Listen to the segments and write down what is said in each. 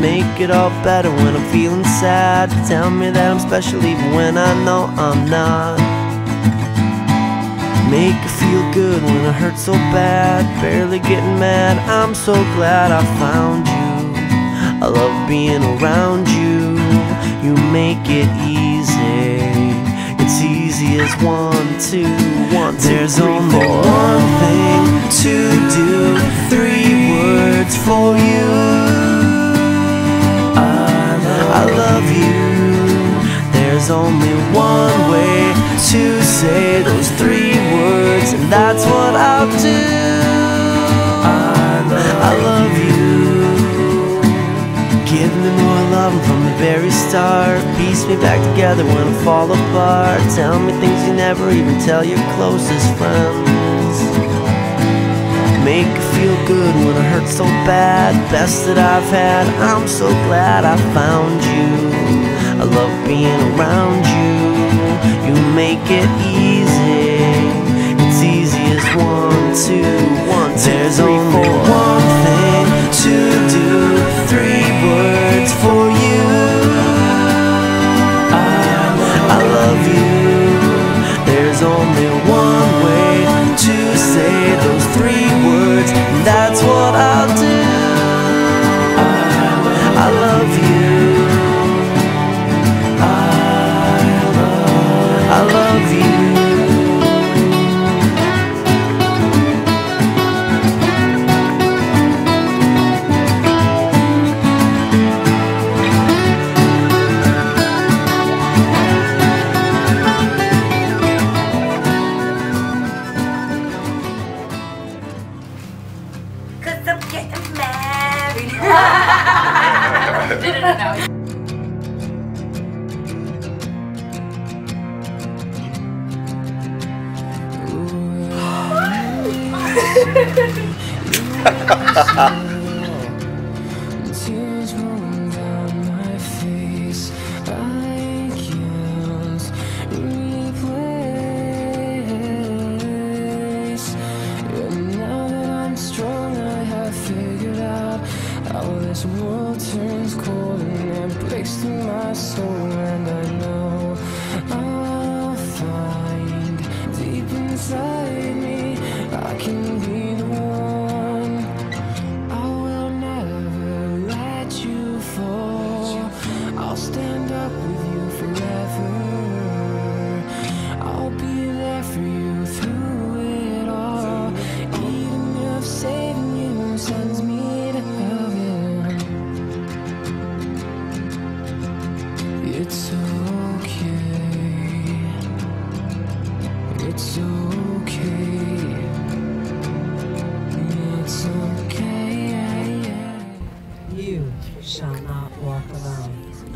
Make it all better when I'm feeling sad. Tell me that I'm special even when I know I'm not. Make it feel good when I hurt so bad. Barely getting mad. I'm so glad I found you. I love being around you. You make it easy. It's easy as one, two, one, two, There's three, only four. one thing to do. Three words for you. I love you. There's only that's what I'll do. I love you. Give me more love from the very start. Piece me back together when I fall apart. Tell me things you never even tell your closest friends. Make it feel good when I hurt so bad. Best that I've had. I'm so glad I found you. I love being around you. You make it easy. Two, one, two, There's three, only four. one thing to do. Three words for you. I love you. There's only how this world turns cold and it breaks through my soul. And I know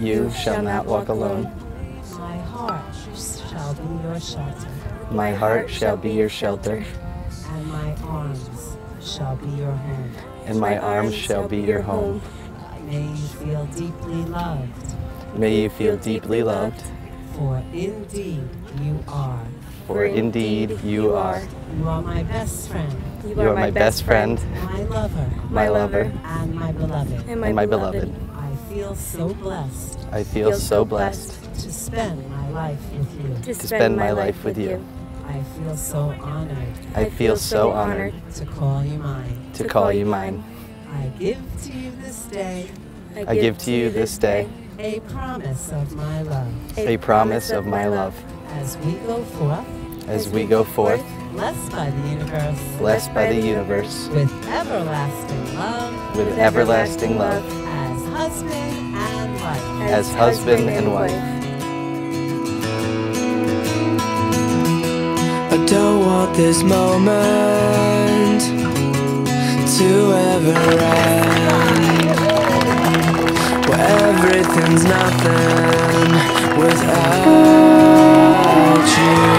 You shall not walk alone. My heart shall be your shelter, My heart shall be your shelter, and my arms shall be your home. and my arms shall be your home. May you feel deeply loved, May you feel deeply loved, for indeed you are. for indeed you are. You are my best friend, You are my best friend, my lover, my lover, and my beloved. and my beloved. I feel so blessed. I feel so blessed to spend my life with you. to spend my life with you. I feel so honored. I feel so honored to call you mine. to call you mine. I give to you this day. I give to you this day. a promise of my love. A promise of my love. as we go forth, as we go forth, blessed by the universe, blessed by the universe, with everlasting love, with everlasting love, as husband and wife. as husband and wife. I don't want this moment to ever end. Where everything's nothing without you.